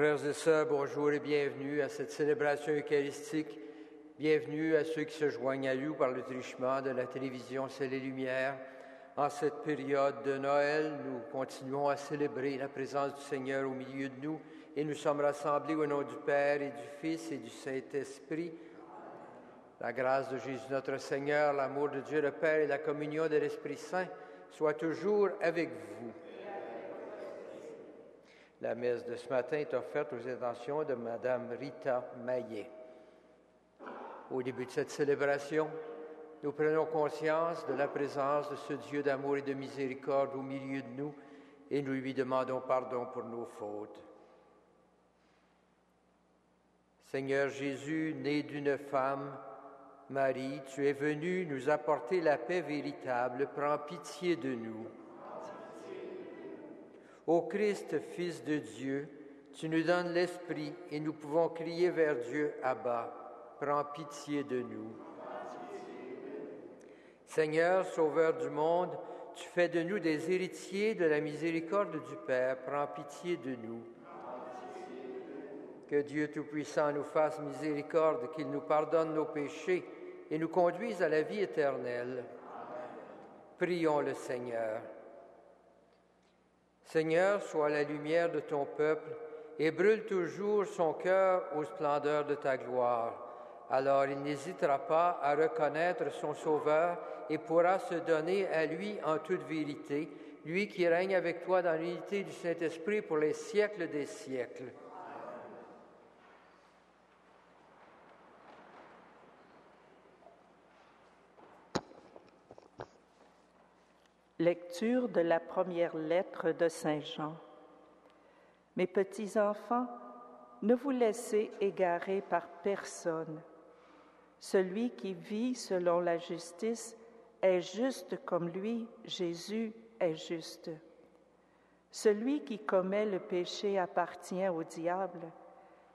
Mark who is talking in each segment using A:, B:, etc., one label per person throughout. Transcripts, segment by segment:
A: Frères et sœurs, bonjour et bienvenue à cette célébration eucharistique. Bienvenue à ceux qui se joignent à nous par le trichement de la télévision C'est les Lumières. En cette période de Noël, nous continuons à célébrer la présence du Seigneur au milieu de nous et nous sommes rassemblés au nom du Père et du Fils et du Saint-Esprit. La grâce de Jésus notre Seigneur, l'amour de Dieu le Père et la communion de l'Esprit Saint soient toujours avec vous. La messe de ce matin est offerte aux intentions de Madame Rita Maillet. Au début de cette célébration, nous prenons conscience de la présence de ce Dieu d'amour et de miséricorde au milieu de nous et nous lui demandons pardon pour nos fautes. Seigneur Jésus, né d'une femme, Marie, tu es venu nous apporter la paix véritable, prends pitié de nous. Ô Christ, Fils de Dieu, tu nous donnes l'Esprit et nous pouvons crier vers Dieu, Abba, prends pitié de nous. Seigneur, Sauveur du monde, tu fais de nous des héritiers de la miséricorde du Père, prends pitié de nous. Que Dieu Tout-Puissant nous fasse miséricorde, qu'il nous pardonne nos péchés et nous conduise à la vie éternelle. Prions le Seigneur. Seigneur, sois la lumière de ton peuple et brûle toujours son cœur aux splendeurs de ta gloire. Alors il n'hésitera pas à reconnaître son Sauveur et pourra se donner à lui en toute vérité, lui qui règne avec toi dans l'unité du Saint-Esprit pour les siècles des siècles.
B: Lecture de la première lettre de Saint Jean. Mes petits enfants, ne vous laissez égarer par personne. Celui qui vit selon la justice est juste comme lui, Jésus, est juste. Celui qui commet le péché appartient au diable,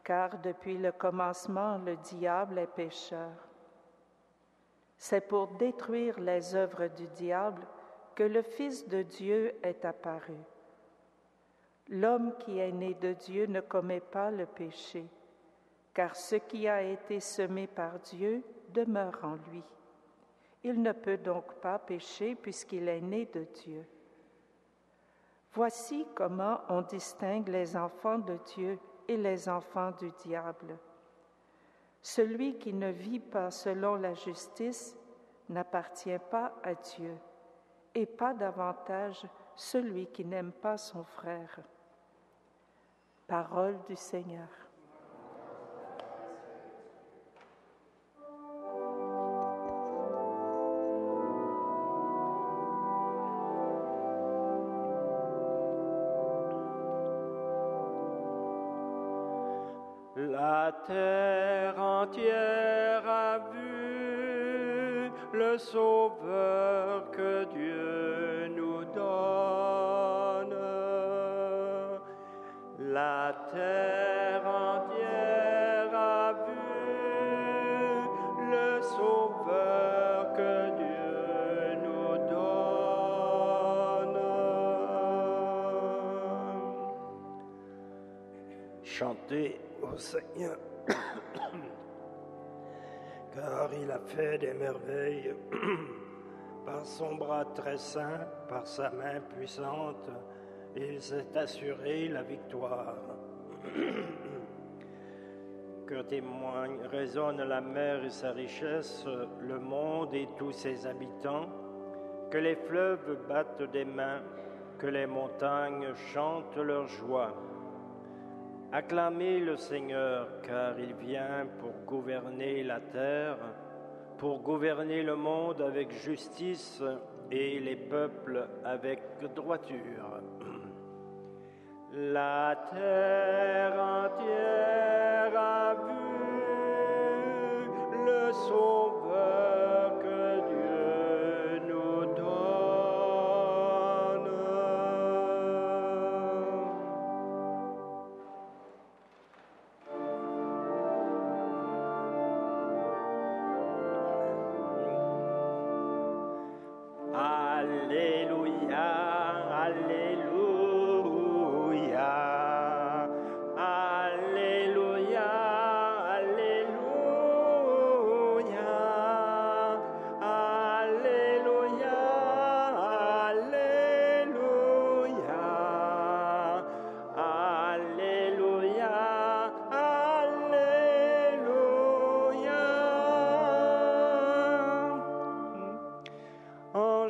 B: car depuis le commencement le diable est pécheur. C'est pour détruire les œuvres du diable que le Fils de Dieu est apparu. L'homme qui est né de Dieu ne commet pas le péché, car ce qui a été semé par Dieu demeure en lui. Il ne peut donc pas pécher puisqu'il est né de Dieu. Voici comment on distingue les enfants de Dieu et les enfants du diable. Celui qui ne vit pas selon la justice n'appartient pas à Dieu et pas davantage celui qui n'aime pas son frère. Parole du Seigneur.
C: La terre entière a vu le Sauveur
D: Au Seigneur, car il a fait des merveilles par son bras très saint, par sa main puissante, il s'est assuré la victoire. que témoigne, résonne la mer et sa richesse, le monde et tous ses habitants, que les fleuves battent des mains, que les montagnes chantent leur joie. Acclamez le Seigneur, car il vient pour gouverner la terre, pour gouverner le monde avec justice et les peuples avec droiture. La terre entière a vu le Sauveur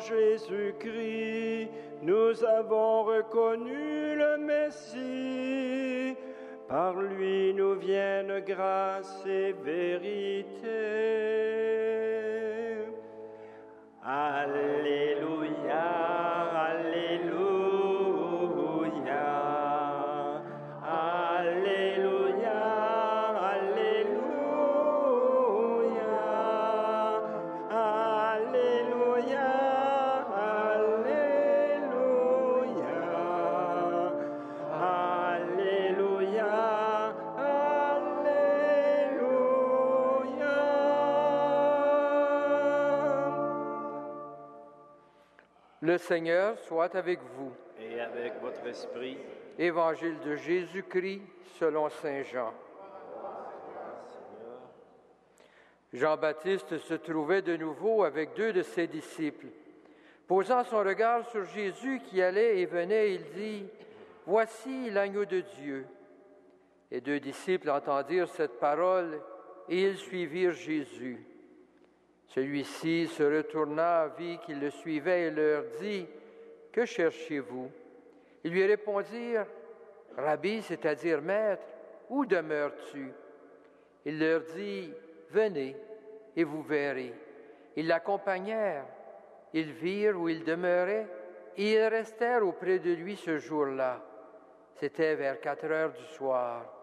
C: Jésus-Christ, nous avons reconnu le Messie. Par lui nous viennent grâce et vérité.
A: Le Seigneur soit avec vous.
D: Et avec votre esprit.
A: Évangile de Jésus-Christ selon Saint Jean. Jean-Baptiste se trouvait de nouveau avec deux de ses disciples. Posant son regard sur Jésus qui allait et venait, il dit, Voici l'agneau de Dieu. Les deux disciples entendirent cette parole et ils suivirent Jésus. Celui-ci se retourna, vit qu'ils le suivaient et leur dit, Que cherchez-vous? Ils lui répondirent, Rabbi, c'est-à-dire Maître, où demeures-tu? Il leur dit, Venez et vous verrez. Ils l'accompagnèrent, ils virent où il demeurait et ils restèrent auprès de lui ce jour-là. C'était vers quatre heures du soir.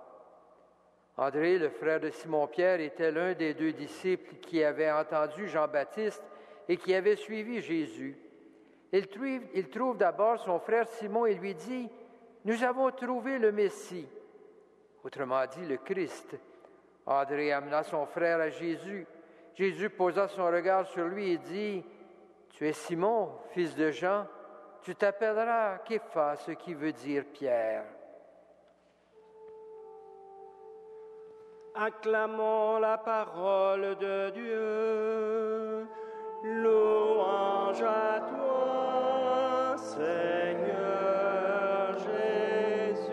A: André, le frère de Simon-Pierre, était l'un des deux disciples qui avaient entendu Jean-Baptiste et qui avait suivi Jésus. Il trouve, d'abord son frère Simon et lui dit, Nous avons trouvé le Messie, autrement dit le Christ. André amena son frère à Jésus. Jésus posa son regard sur lui et dit, Tu es Simon, fils de Jean, tu t'appelleras Képha, ce qui veut dire Pierre.
C: Acclamons la parole de Dieu. Louange à toi, Seigneur Jésus.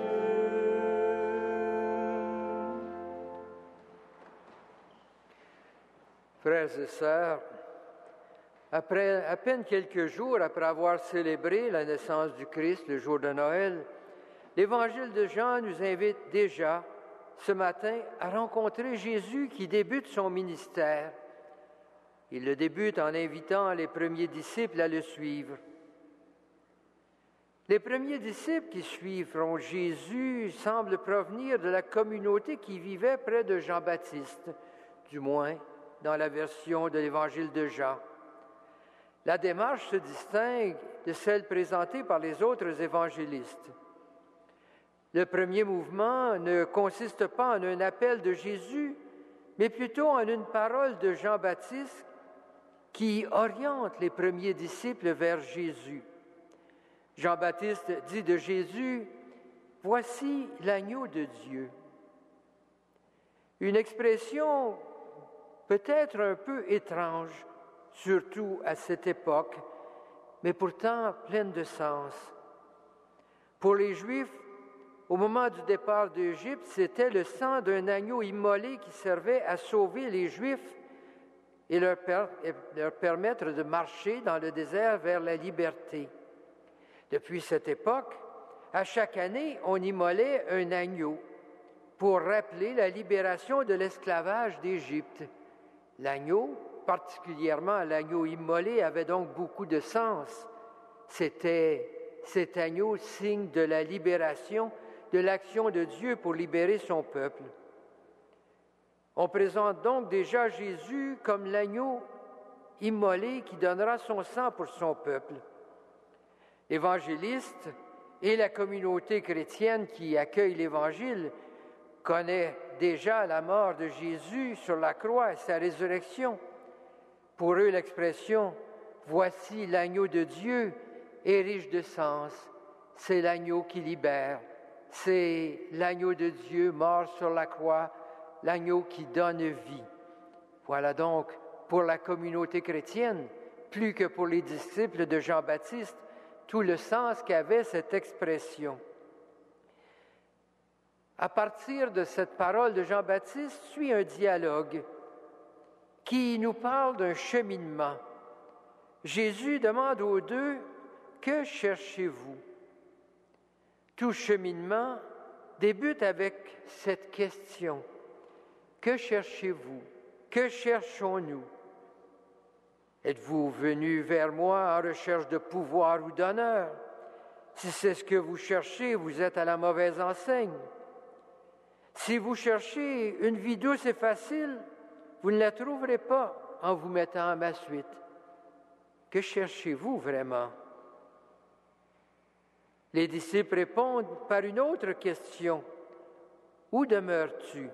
A: Frères et sœurs, après, à peine quelques jours après avoir célébré la naissance du Christ, le jour de Noël, l'Évangile de Jean nous invite déjà ce matin à rencontrer Jésus qui débute son ministère. Il le débute en invitant les premiers disciples à le suivre. Les premiers disciples qui suivront Jésus semblent provenir de la communauté qui vivait près de Jean-Baptiste, du moins dans la version de l'Évangile de Jean. La démarche se distingue de celle présentée par les autres évangélistes. Le premier mouvement ne consiste pas en un appel de Jésus, mais plutôt en une parole de Jean-Baptiste qui oriente les premiers disciples vers Jésus. Jean-Baptiste dit de Jésus, Voici l'agneau de Dieu. Une expression peut-être un peu étrange, surtout à cette époque, mais pourtant pleine de sens. Pour les Juifs, au moment du départ d'Égypte, c'était le sang d'un agneau immolé qui servait à sauver les Juifs et leur, permettre de marcher dans le désert vers la liberté. Depuis cette époque, à chaque année, on immolait un agneau pour rappeler la libération de l'esclavage d'Égypte. L'agneau, particulièrement l'agneau immolé, avait donc beaucoup de sens. C'était cet agneau signe de la libération de l'action de Dieu pour libérer son peuple. On présente donc déjà Jésus comme l'agneau immolé qui donnera son sang pour son peuple. L'évangéliste et la communauté chrétienne qui accueille l'Évangile connaît déjà la mort de Jésus sur la croix et sa résurrection. Pour eux, l'expression Voici l'agneau de Dieu est riche de sens. C'est l'agneau qui libère c'est l'agneau de Dieu mort sur la croix, l'agneau qui donne vie. Voilà donc pour la communauté chrétienne, plus que pour les disciples de Jean-Baptiste, tout le sens qu'avait cette expression. À partir de cette parole de Jean-Baptiste suit un dialogue qui nous parle d'un cheminement, Jésus demande aux deux, Que cherchez-vous? Tout cheminement débute avec cette question. Que cherchez-vous? Que cherchons-nous? Êtes-vous venu vers moi en recherche de pouvoir ou d'honneur? Si c'est ce que vous cherchez, vous êtes à la mauvaise enseigne. Si vous cherchez une vie douce et facile, vous ne la trouverez pas en vous mettant à ma suite. Que cherchez-vous vraiment? Les disciples répondent par une autre question. Où demeures-tu?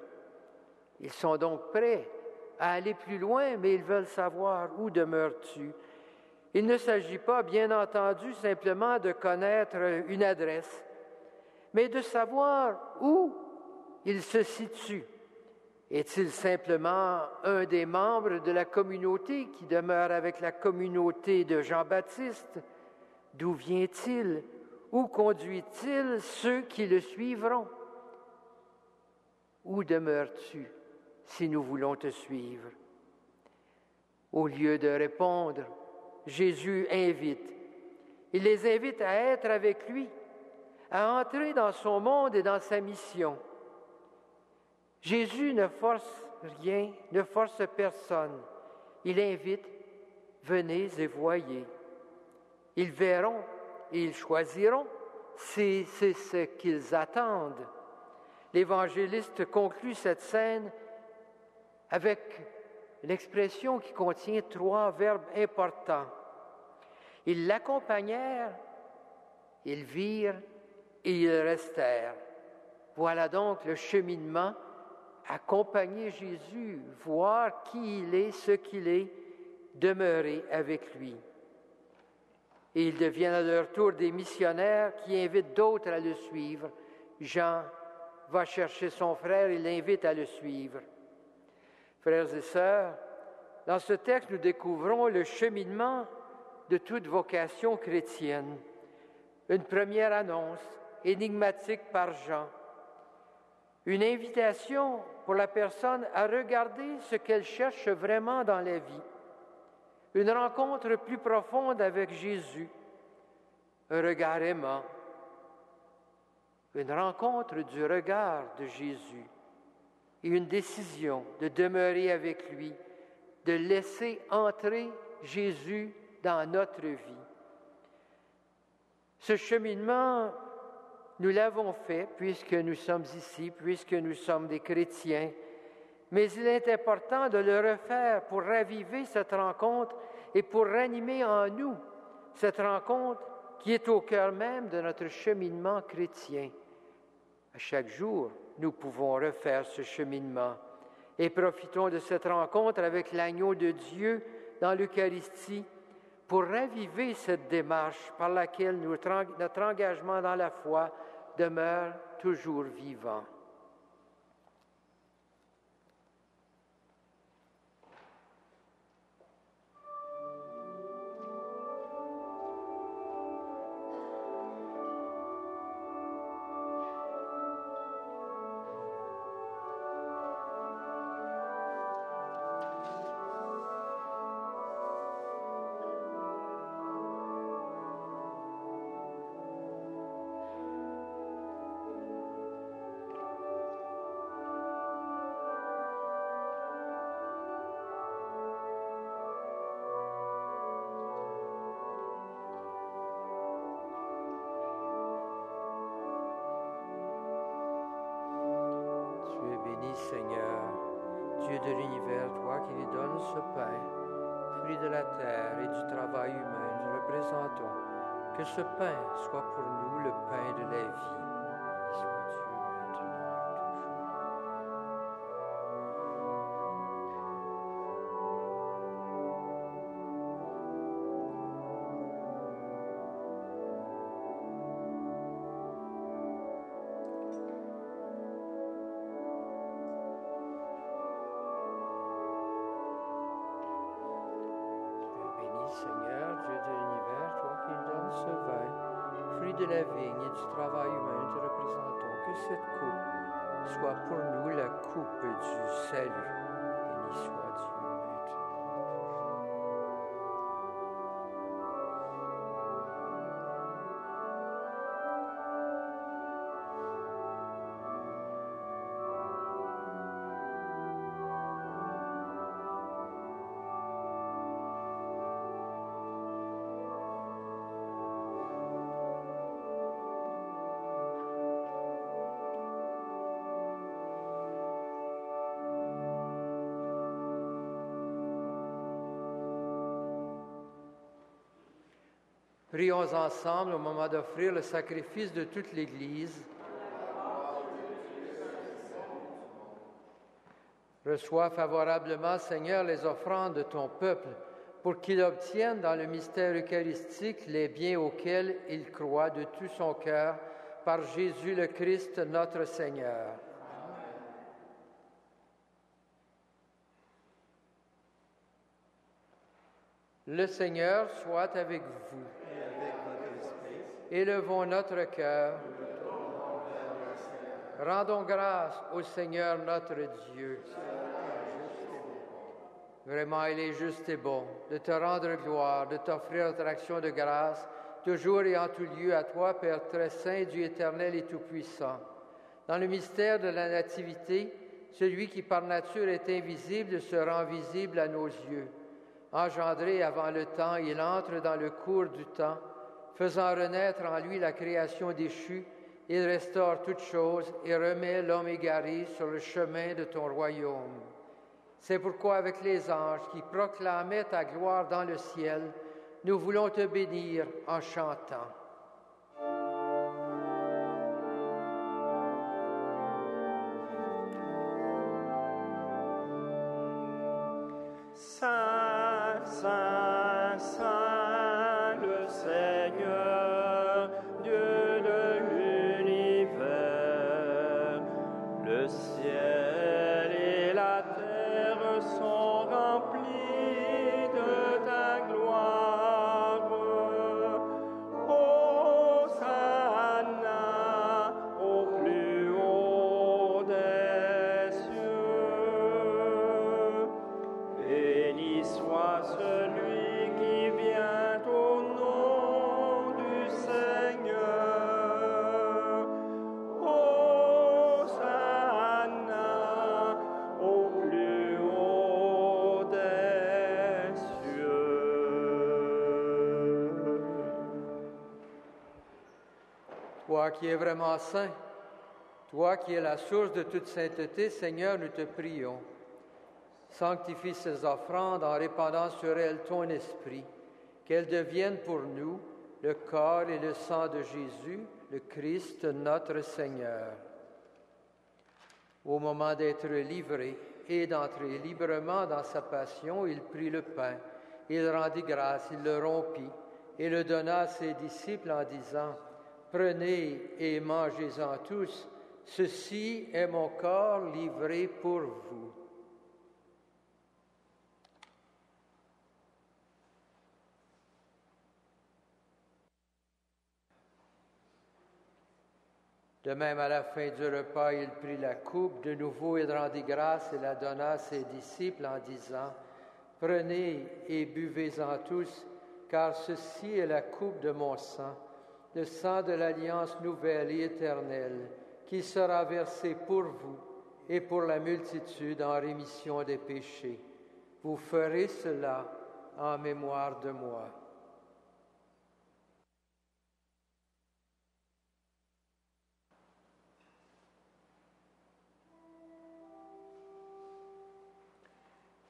A: Ils sont donc prêts à aller plus loin, mais ils veulent savoir où demeures-tu. Il ne s'agit pas, bien entendu, simplement de connaître une adresse, mais de savoir où il se situe. Est-il simplement un des membres de la communauté qui demeure avec la communauté de Jean-Baptiste? D'où vient-il? Où conduit-il ceux qui le suivront? Où demeures-tu si nous voulons te suivre? Au lieu de répondre, Jésus invite. Il les invite à être avec lui, à entrer dans son monde et dans sa mission. Jésus ne force rien, ne force personne. Il invite, venez et voyez. Ils verront ils choisiront si c'est ce qu'ils attendent. L'évangéliste conclut cette scène avec l'expression qui contient trois verbes importants. Ils l'accompagnèrent, ils virent et ils restèrent. Voilà donc le cheminement accompagner Jésus, voir qui il est, ce qu'il est, demeurer avec lui. Et ils deviennent à leur tour des missionnaires qui invitent d'autres à le suivre. Jean va chercher son frère et l'invite à le suivre. Frères et sœurs, dans ce texte, nous découvrons le cheminement de toute vocation chrétienne. Une première annonce énigmatique par Jean une invitation pour la personne à regarder ce qu'elle cherche vraiment dans la vie, une rencontre plus profonde avec Jésus, un regard aimant, une rencontre du regard de Jésus. Et une décision de demeurer avec lui, de laisser entrer Jésus dans notre vie. Ce cheminement nous l'avons fait puisque nous sommes ici, puisque nous sommes des chrétiens, mais il est important de le refaire pour raviver cette rencontre et pour ranimer en nous cette rencontre qui est au cœur même de notre cheminement chrétien. À chaque jour, nous pouvons refaire ce cheminement et profitons de cette rencontre avec l'agneau de Dieu dans l'Eucharistie pour raviver cette démarche par laquelle notre engagement dans la foi demeure toujours vivant. De l'univers, toi qui lui donnes ce pain, fruit de la terre et du travail humain, nous représentons que ce pain soit pour nous le pain de la vie. Prions ensemble au moment d'offrir le sacrifice de toute l'Église. Reçois favorablement, Seigneur, les offrandes de ton peuple, pour qu'il obtienne dans le mystère eucharistique les biens auxquels il croit de tout son cœur, par Jésus le Christ, notre Seigneur. Le Seigneur soit avec vous. Élevons notre cœur. Rendons grâce au Seigneur notre Dieu. Vraiment, il est juste et bon de te rendre gloire, de t'offrir notre action de grâce, toujours et en tout lieu à toi, Père très saint, Dieu éternel et tout-puissant. Dans le mystère de la Nativité, celui qui par nature est invisible se rend visible à nos yeux. Engendré avant le temps, il entre dans le cours du temps, faisant renaître en lui la création déchue, il restaure toutes choses et remet l'homme égaré sur le chemin de ton royaume. C'est pourquoi avec les anges qui proclamaient ta gloire dans le ciel, nous voulons te bénir en chantant.
C: Saint, qui
A: es vraiment saint, toi qui es la source de toute sainteté, Seigneur, nous te prions. Sanctifie ces offrandes en répandant sur elles ton esprit, qu'elles deviennent pour nous le corps et le sang de Jésus, le Christ notre Seigneur. Au moment d'être livré et d'entrer librement dans sa passion, il prit le pain, il rendit grâce, il le rompit et le donna à ses disciples en disant, Prenez et mangez-en tous, ceci est mon corps livré pour vous. De même, à la fin du repas, il prit la coupe, de nouveau il rendit grâce et la donna à ses disciples en disant, Prenez et buvez-en tous, car ceci est la coupe de mon sang, le sang de l'alliance nouvelle et éternelle, qui sera versé pour vous et pour la multitude en rémission des péchés. Vous ferez cela en mémoire de moi.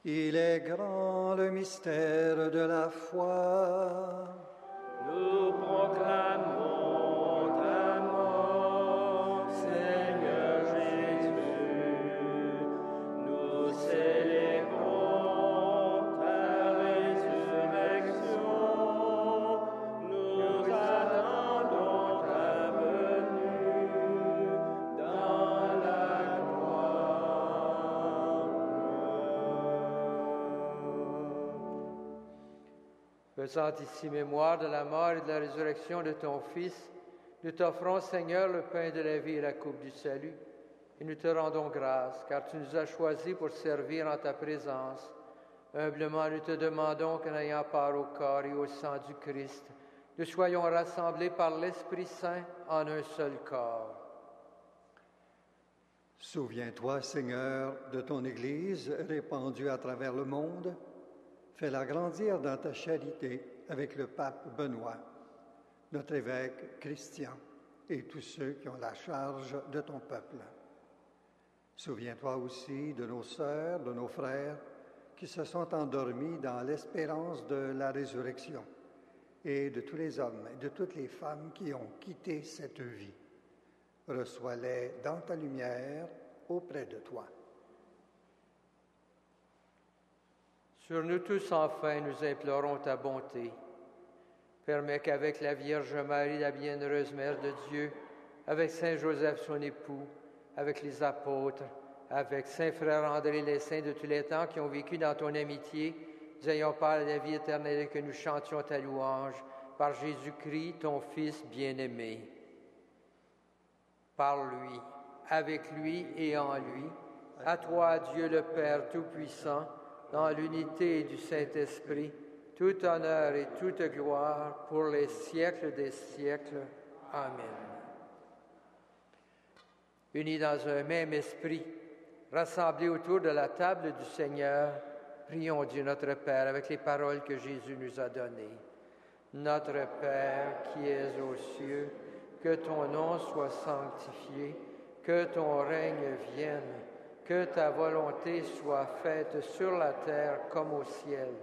E: Il est grand le mystère de la foi.
C: Nous proclamons
A: Faisant ici mémoire de la mort et de la résurrection de ton Fils, nous t'offrons, Seigneur, le pain de la vie et la coupe du salut, et nous te rendons grâce, car tu nous as choisis pour servir en ta présence. Humblement, nous te demandons qu'en ayant part au corps et au sang du Christ, nous soyons rassemblés par l'Esprit Saint en un seul corps.
E: Souviens-toi, Seigneur, de ton Église répandue à travers le monde. Fais-la grandir dans ta charité avec le pape Benoît, notre évêque Christian et tous ceux qui ont la charge de ton peuple. Souviens-toi aussi de nos sœurs, de nos frères qui se sont endormis dans l'espérance de la résurrection et de tous les hommes et de toutes les femmes qui ont quitté cette vie. Reçois-les dans ta lumière auprès de toi.
A: Sur nous tous, enfin, nous implorons ta bonté. Permets qu'avec la Vierge Marie, la bienheureuse Mère de Dieu, avec Saint Joseph, son époux, avec les apôtres, avec Saint Frère André, les saints de tous les temps qui ont vécu dans ton amitié, nous ayons part la vie éternelle et que nous chantions ta louange par Jésus-Christ, ton Fils bien-aimé. Par lui, avec lui et en lui, à toi, Dieu le Père Tout-Puissant, dans l'unité du Saint-Esprit, tout honneur et toute gloire pour les siècles des siècles. Amen. Unis dans un même esprit, rassemblés autour de la table du Seigneur, prions Dieu notre Père avec les paroles que Jésus nous a données. Notre Père qui es aux cieux, que ton nom soit sanctifié, que ton règne vienne, que ta volonté soit faite sur la terre comme au ciel.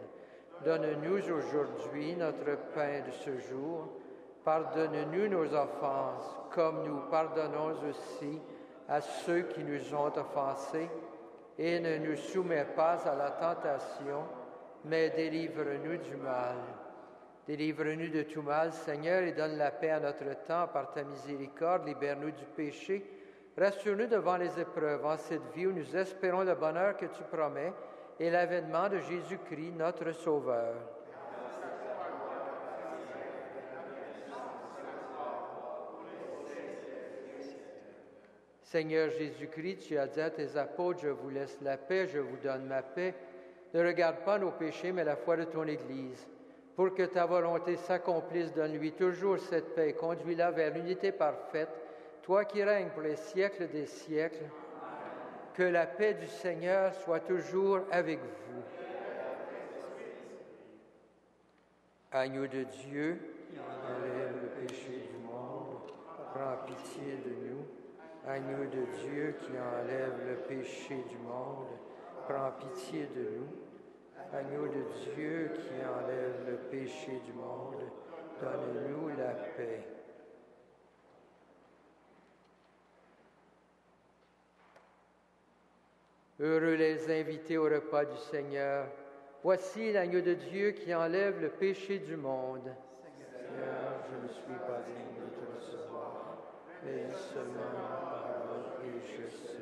A: Donne-nous aujourd'hui notre pain de ce jour. Pardonne-nous nos offenses, comme nous pardonnons aussi à ceux qui nous ont offensés. Et ne nous soumets pas à la tentation, mais délivre-nous du mal. Délivre-nous de tout mal, Seigneur, et donne la paix à notre temps par ta miséricorde. Libère-nous du péché. Rassure-nous devant les épreuves en cette vie où nous espérons le bonheur que tu promets et l'avènement de Jésus-Christ, notre Sauveur. Seigneur Jésus-Christ, tu as dit à tes apôtres, je vous laisse la paix, je vous donne ma paix. Ne regarde pas nos péchés, mais la foi de ton Église. Pour que ta volonté s'accomplisse, donne-lui toujours cette paix, conduis-la vers l'unité parfaite, toi qui règnes pour les siècles des siècles. Que la paix du Seigneur soit toujours avec vous. Agneau de Dieu, enlève le péché du monde, prends pitié de nous. Agneau de Dieu qui enlève le péché du monde, prends pitié de nous. Agneau de Dieu qui enlève le péché du monde, donne-nous la paix. Heureux les invités au repas du Seigneur. Voici l'agneau de Dieu qui enlève le péché du monde. Seigneur, je ne suis pas digne de te recevoir, mais seulement ma parole et je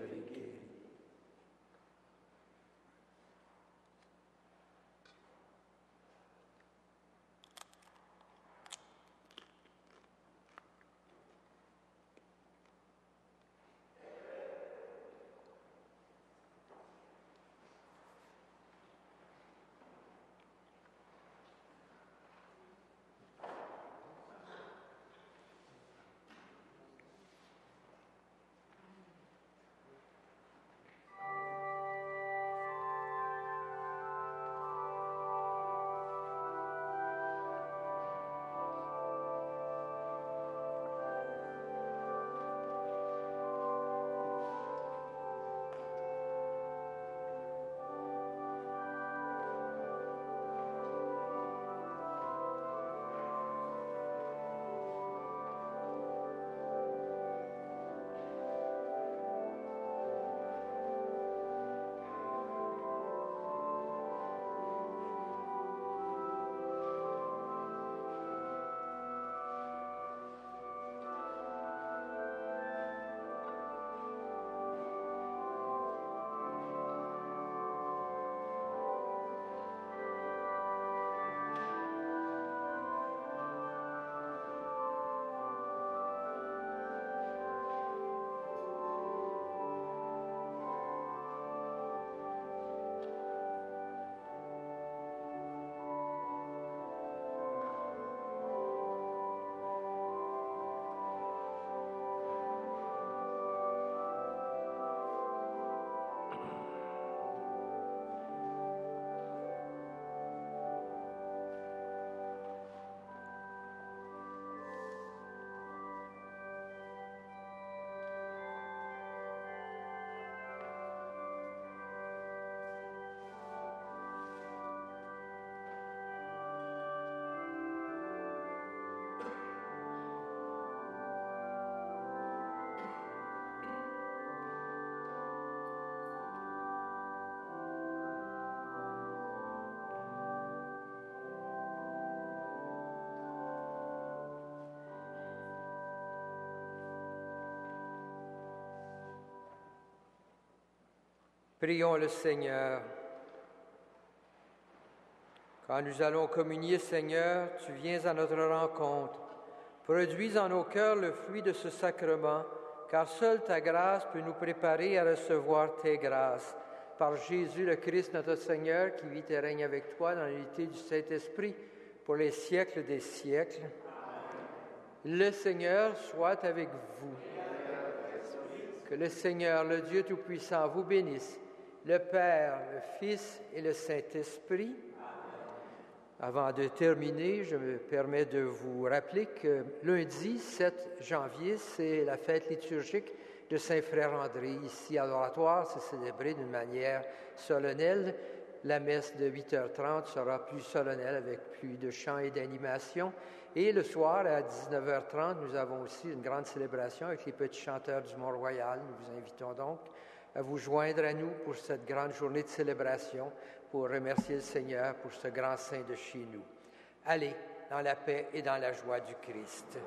A: Prions le Seigneur. Quand nous allons communier, Seigneur, tu viens à notre rencontre. Produis en nos cœurs le fruit de ce sacrement, car seule ta grâce peut nous préparer à recevoir tes grâces. Par Jésus le Christ, notre Seigneur, qui vit et règne avec toi dans l'unité du Saint-Esprit pour les siècles des siècles. Le Seigneur soit avec vous. Que le Seigneur, le Dieu Tout-Puissant, vous bénisse, le Père, le Fils et le Saint-Esprit. Avant de terminer, je me permets de vous rappeler que lundi 7 janvier, c'est la fête liturgique de Saint-Frère André. Ici à l'oratoire, c'est célébré d'une manière solennelle. La messe de 8h30 sera plus solennelle avec plus de chants et d'animations. Et le soir, à 19h30, nous avons aussi une grande célébration avec les petits chanteurs du Mont-Royal. Nous vous invitons donc à vous joindre à nous pour cette grande journée de célébration, pour remercier le Seigneur pour ce grand saint de chez nous. Allez dans la paix et dans la joie du Christ.